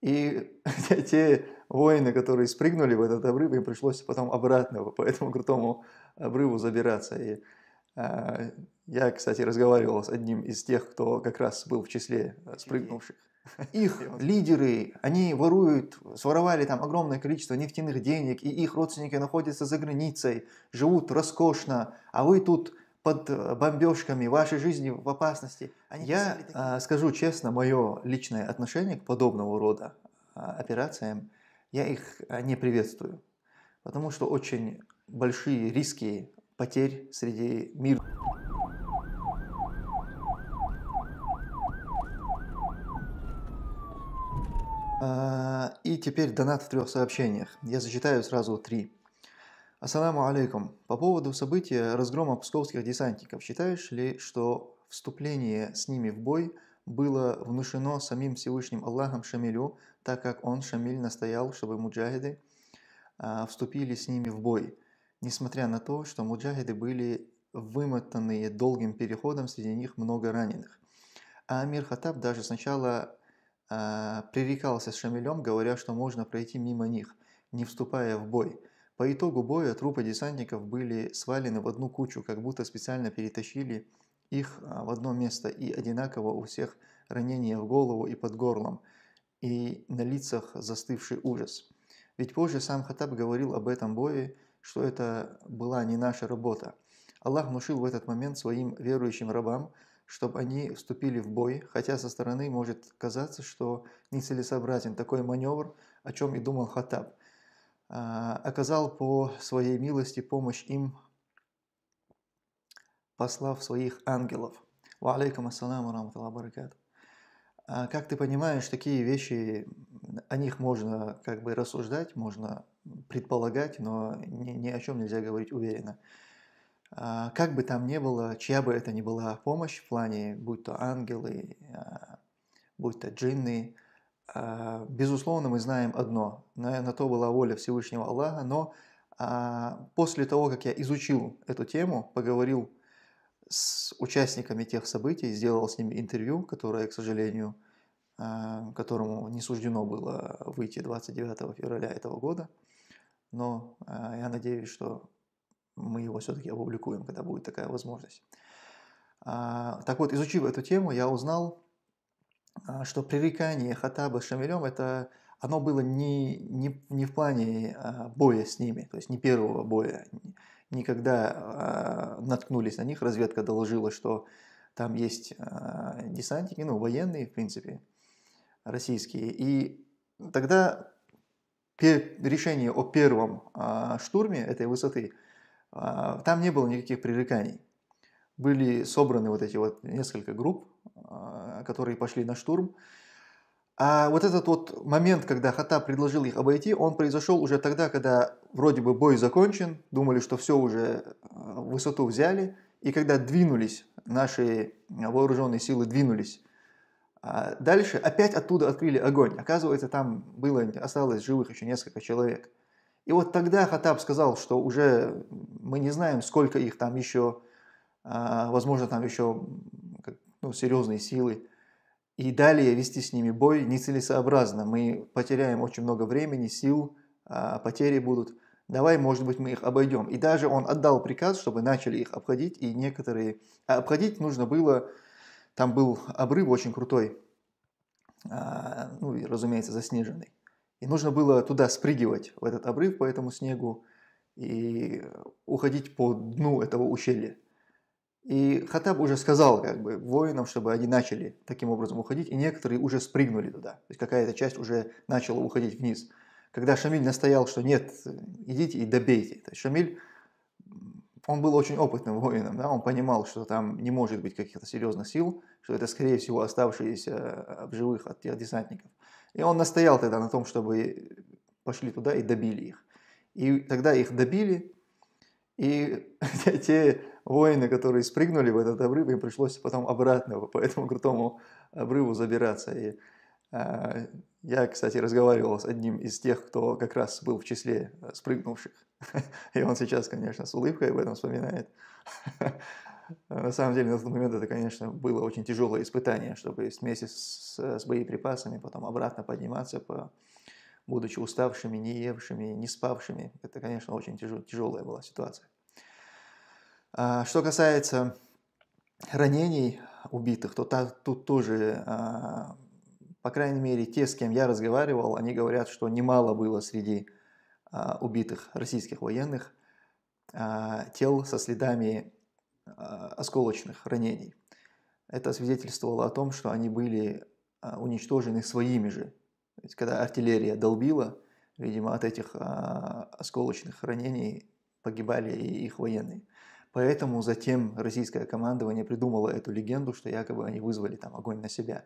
И те воины, которые спрыгнули в этот обрыв, им пришлось потом обратно по этому крутому обрыву забираться. И э, я, кстати, разговаривал с одним из тех, кто как раз был в числе спрыгнувших. Их лидеры, они воруют, своровали там огромное количество нефтяных денег, и их родственники находятся за границей, живут роскошно, а вы тут под э, бомбежками, вашей жизни в опасности. Они Я а, скажу честно, мое личное отношение к подобного рода а, операциям, я их а, не приветствую, потому что очень большие риски потерь среди мира. И теперь донат в трех сообщениях. Я зачитаю сразу три. Ассаламу алейкум. По поводу события разгрома псковских десантников, считаешь ли, что вступление с ними в бой было внушено самим Всевышним Аллахом Шамилю, так как он, Шамиль, настоял, чтобы муджахиды а, вступили с ними в бой, несмотря на то, что муджахиды были вымотанные долгим переходом, среди них много раненых. А Амир Хатаб даже сначала а, пререкался с Шамилем, говоря, что можно пройти мимо них, не вступая в бой – по итогу боя трупы десантников были свалены в одну кучу, как будто специально перетащили их а, в одно место и одинаково у всех ранения в голову и под горлом, и на лицах застывший ужас. Ведь позже сам Хатаб говорил об этом бое, что это была не наша работа. Аллах внушил в этот момент своим верующим рабам, чтобы они вступили в бой, хотя со стороны может казаться, что нецелесообразен такой маневр, о чем и думал Хатаб – оказал по своей милости помощь им, послав своих ангелов. Ва алейкум ассаламу раматуллаху баракату. А, как ты понимаешь, такие вещи, о них можно как бы рассуждать, можно предполагать, но ни, ни о чем нельзя говорить уверенно. А, как бы там ни было, чья бы это ни была помощь в плане, будь то ангелы, будь то джинны, а, безусловно, мы знаем одно. На то была воля Всевышнего Аллаха, но а, после того, как я изучил эту тему, поговорил с участниками тех событий, сделал с ними интервью, которое, к сожалению, а, которому не суждено было выйти 29 февраля этого года, но я надеюсь, что мы его все-таки опубликуем, когда будет такая возможность. Так вот, изучив эту тему, я узнал, а, что пререкание Хатаба с Шамилем, это, оно было не, не, не в плане а, боя с ними, то есть не первого боя. Никогда а, наткнулись на них, разведка доложила, что там есть десантники, ну, военные, в принципе, российские. И тогда решение о первом штурме этой высоты, там не было никаких пререканий. Были собраны вот эти вот несколько групп, а, которые пошли на штурм. А вот этот вот момент, когда Хата предложил их обойти, он произошел уже тогда, когда вроде бы бой закончен, думали, что все уже а, высоту взяли, и когда двинулись, наши вооруженные силы двинулись а дальше, опять оттуда открыли огонь. Оказывается, там было, осталось живых еще несколько человек. И вот тогда Хатаб сказал, что уже мы не знаем, сколько их там еще, возможно, там еще ну, серьезные силы, и далее вести с ними бой нецелесообразно. Мы потеряем очень много времени, сил, а потери будут. Давай, может быть, мы их обойдем. И даже он отдал приказ, чтобы начали их обходить, и некоторые... А обходить нужно было... Там был обрыв очень крутой, а, ну, разумеется, заснеженный. И нужно было туда спрыгивать, в этот обрыв по этому снегу, и уходить по дну этого ущелья. И Хатаб уже сказал как бы воинам, чтобы они начали таким образом уходить, и некоторые уже спрыгнули туда. То есть какая-то часть уже начала уходить вниз. Когда Шамиль настоял, что нет, идите и добейте. То есть Шамиль, он был очень опытным воином, да? он понимал, что там не может быть каких-то серьезных сил, что это, скорее всего, оставшиеся э, в живых от тех десантников. И он настоял тогда на том, чтобы пошли туда и добили их. И тогда их добили, и те воины, которые спрыгнули в этот обрыв, им пришлось потом обратно по этому крутому обрыву забираться. И э, я, кстати, разговаривал с одним из тех, кто как раз был в числе спрыгнувших. И он сейчас, конечно, с улыбкой об этом вспоминает. На самом деле, на тот момент это, конечно, было очень тяжелое испытание, чтобы вместе с, с боеприпасами потом обратно подниматься, по, будучи уставшими, не евшими, не спавшими. Это, конечно, очень тяжел, тяжелая была ситуация. А, что касается ранений убитых, то тут тоже, а, по крайней мере, те, с кем я разговаривал, они говорят, что немало было среди а, убитых российских военных тел со следами осколочных ранений. Это свидетельствовало о том, что они были уничтожены своими же. Есть, когда артиллерия долбила, видимо, от этих осколочных ранений погибали и их военные. Поэтому затем российское командование придумало эту легенду, что якобы они вызвали там огонь на себя.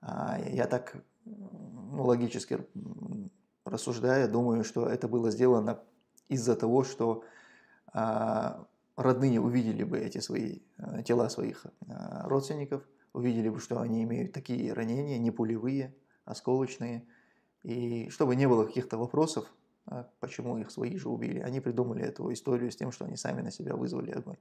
А, я так ну, логически рассуждая, думаю, что это было сделано из-за того, что а, родные увидели бы эти свои а, тела своих родственников, увидели бы, что они имеют такие ранения, не пулевые, осколочные, и чтобы не было каких-то вопросов, почему их свои же убили. Они придумали эту историю с тем, что они сами на себя вызвали огонь.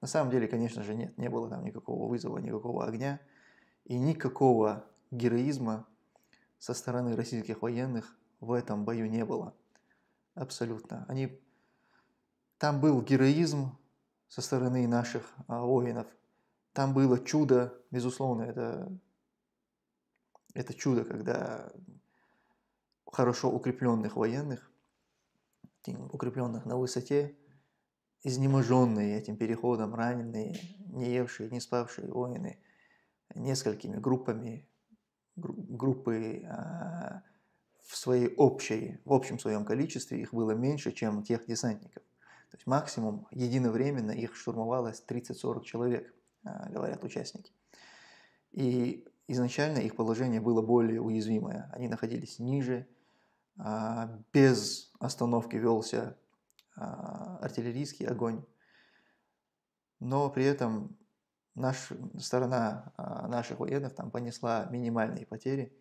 На самом деле, конечно же, нет, не было там никакого вызова, никакого огня и никакого героизма со стороны российских военных в этом бою не было. Абсолютно. Они... Там был героизм со стороны наших а, воинов. Там было чудо, безусловно, это, это чудо, когда хорошо укрепленных военных укрепленных на высоте, изнеможенные этим переходом, раненые, не евшие, не спавшие воины, несколькими группами, группы а, в своей общей, в общем своем количестве их было меньше, чем тех десантников. То есть максимум единовременно их штурмовалось 30-40 человек, а, говорят участники. И изначально их положение было более уязвимое. Они находились ниже, а, без остановки велся а, артиллерийский огонь, но при этом наш, сторона а, наших военных там понесла минимальные потери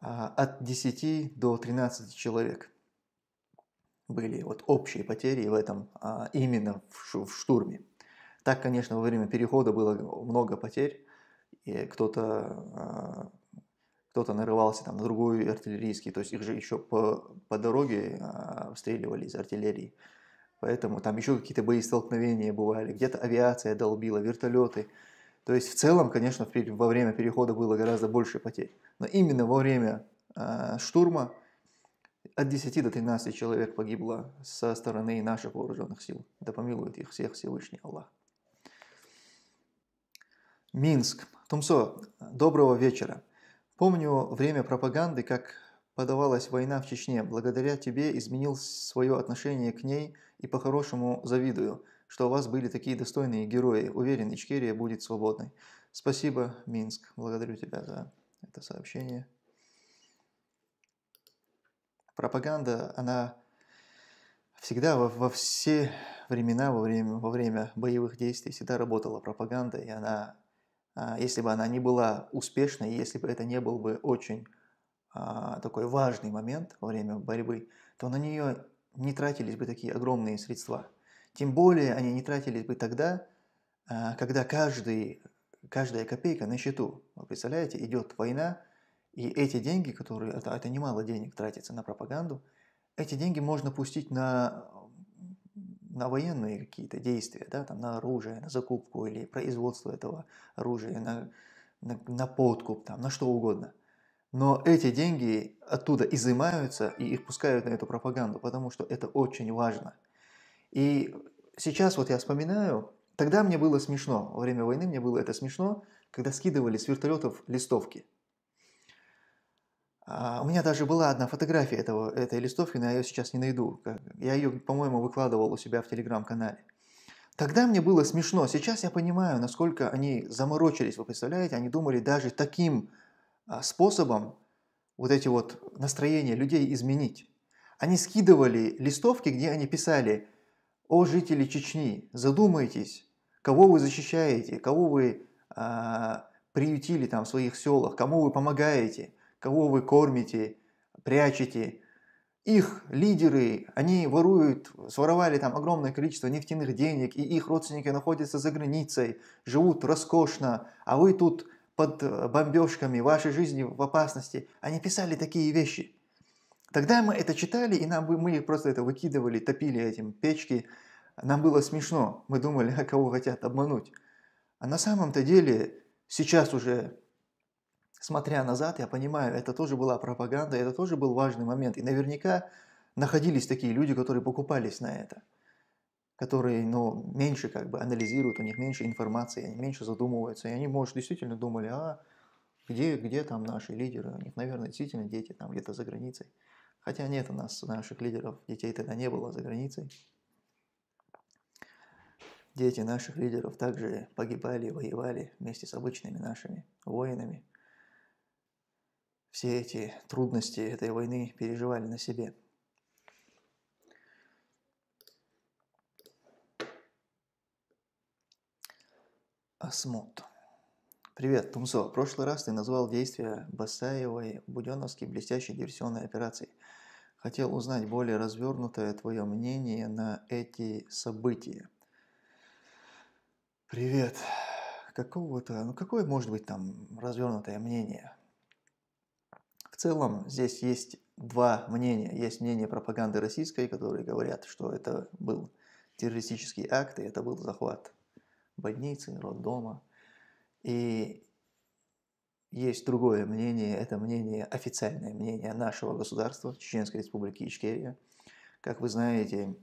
от 10 до 13 человек были вот общие потери в этом именно в штурме. Так, конечно, во время перехода было много потерь, и кто-то кто-то нарывался там на другой артиллерийский, то есть их же еще по, по дороге а, обстреливали из артиллерии. Поэтому там еще какие-то боестолкновения бывали, где-то авиация долбила, вертолеты. То есть в целом, конечно, во время перехода было гораздо больше потерь. Но именно во время э, штурма от 10 до 13 человек погибло со стороны наших вооруженных сил. Да помилует их всех Всевышний Аллах. Минск. Тумсо, доброго вечера. Помню время пропаганды, как подавалась война в Чечне. Благодаря тебе изменил свое отношение к ней и по-хорошему завидую, что у вас были такие достойные герои. Уверен, Ичкерия будет свободной. Спасибо, Минск. Благодарю тебя за это сообщение. Пропаганда, она всегда во, во все времена, во время, во время боевых действий всегда работала пропаганда, и она если бы она не была успешной, если бы это не был бы очень а, такой важный момент во время борьбы, то на нее не тратились бы такие огромные средства. Тем более они не тратились бы тогда, а, когда каждый, каждая копейка на счету. Вы представляете, идет война, и эти деньги, которые, это, это немало денег тратится на пропаганду, эти деньги можно пустить на на военные какие-то действия, да, там, на оружие, на закупку или производство этого оружия, на, на, на подкуп, там, на что угодно. Но эти деньги оттуда изымаются и их пускают на эту пропаганду, потому что это очень важно. И сейчас вот я вспоминаю, тогда мне было смешно, во время войны мне было это смешно, когда скидывали с вертолетов листовки – у меня даже была одна фотография этого, этой листовки, но я ее сейчас не найду. Я ее, по-моему, выкладывал у себя в телеграм-канале. Тогда мне было смешно. Сейчас я понимаю, насколько они заморочились. Вы представляете, они думали даже таким а, способом вот эти вот настроения людей изменить. Они скидывали листовки, где они писали «О жители Чечни, задумайтесь, кого вы защищаете, кого вы а, приютили там в своих селах, кому вы помогаете» кого вы кормите, прячете. их лидеры, они воруют, своровали там огромное количество нефтяных денег, и их родственники находятся за границей, живут роскошно, а вы тут под э, бомбежками, вашей жизни в опасности. Они писали такие вещи. Тогда мы это читали, и нам, мы просто это выкидывали, топили этим печки. Нам было смешно. Мы думали, а кого хотят обмануть. А на самом-то деле, сейчас уже смотря назад, я понимаю, это тоже была пропаганда, это тоже был важный момент. И наверняка находились такие люди, которые покупались на это, которые ну, меньше как бы анализируют, у них меньше информации, они меньше задумываются. И они, может, действительно думали, а где, где там наши лидеры? У них, наверное, действительно дети там где-то за границей. Хотя нет у нас, наших лидеров, детей тогда не было за границей. Дети наших лидеров также погибали, воевали вместе с обычными нашими воинами – все эти трудности этой войны переживали на себе. Осмот. Привет, Тумсо. В прошлый раз ты назвал действия Басаевой Буденовской блестящей диверсионной операцией. Хотел узнать более развернутое твое мнение на эти события. Привет. Какого-то, ну какое может быть там развернутое мнение? Целом здесь есть два мнения. Есть мнение пропаганды российской, которые говорят, что это был террористический акт, и это был захват больницы, роддома. И есть другое мнение, это мнение, официальное мнение нашего государства, Чеченской Республики Ичкерия. Как вы знаете,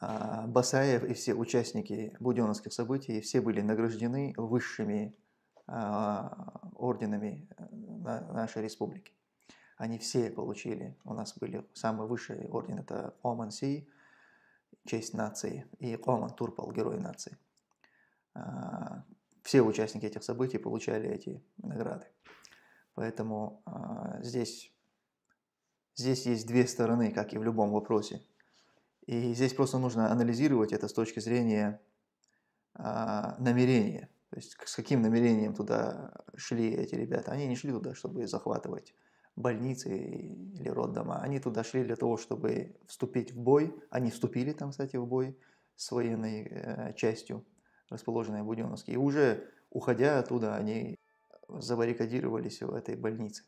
а, Басаев и все участники буденовских событий, все были награждены высшими а, орденами э, нашей республики. Они все получили. У нас были самый высший орден, это Оман Си, честь нации, и Оман Турпал, герой нации. А, все участники этих событий получали эти награды. Поэтому а, здесь, здесь есть две стороны, как и в любом вопросе. И здесь просто нужно анализировать это с точки зрения а, намерения. То есть с каким намерением туда шли эти ребята. Они не шли туда, чтобы захватывать больницы или роддома, они туда шли для того, чтобы вступить в бой. Они вступили там, кстати, в бой с военной э, частью, расположенной в Буденновске. И уже уходя оттуда, они забаррикадировались в этой больнице.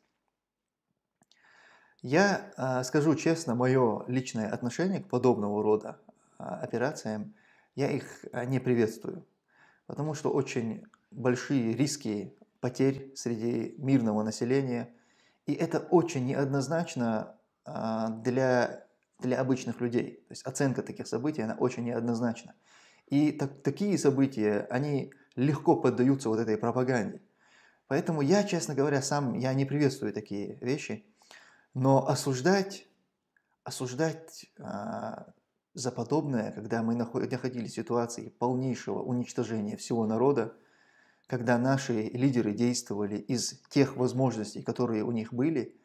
Я э, скажу честно, мое личное отношение к подобного рода э, операциям, я их э, не приветствую, потому что очень большие риски потерь среди мирного населения – и это очень неоднозначно а, для, для обычных людей. То есть оценка таких событий, она очень неоднозначна. И так, такие события, они легко поддаются вот этой пропаганде. Поэтому я, честно говоря, сам я не приветствую такие вещи. Но осуждать, осуждать а, за подобное, когда мы находились в ситуации полнейшего уничтожения всего народа, когда наши лидеры действовали из тех возможностей, которые у них были,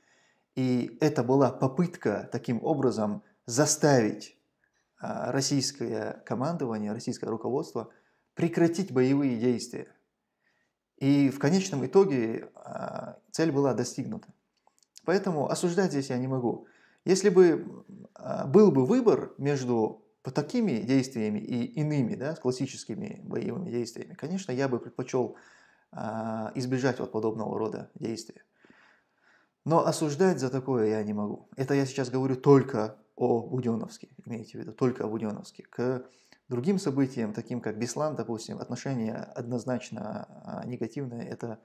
и это была попытка таким образом заставить а, российское командование, российское руководство прекратить боевые действия. И в конечном итоге а, цель была достигнута. Поэтому осуждать здесь я не могу. Если бы а, был бы выбор между по такими действиями и иными, да, классическими боевыми действиями, конечно, я бы предпочел а, избежать вот подобного рода действия. Но осуждать за такое я не могу. Это я сейчас говорю только о Буденовске, имейте в виду, только о Буденовске. К другим событиям, таким как Беслан, допустим, отношение однозначно а, негативное, это,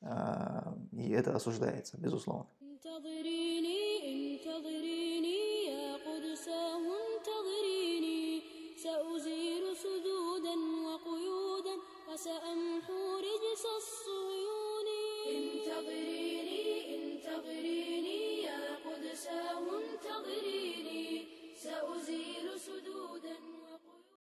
а, и это осуждается, безусловно.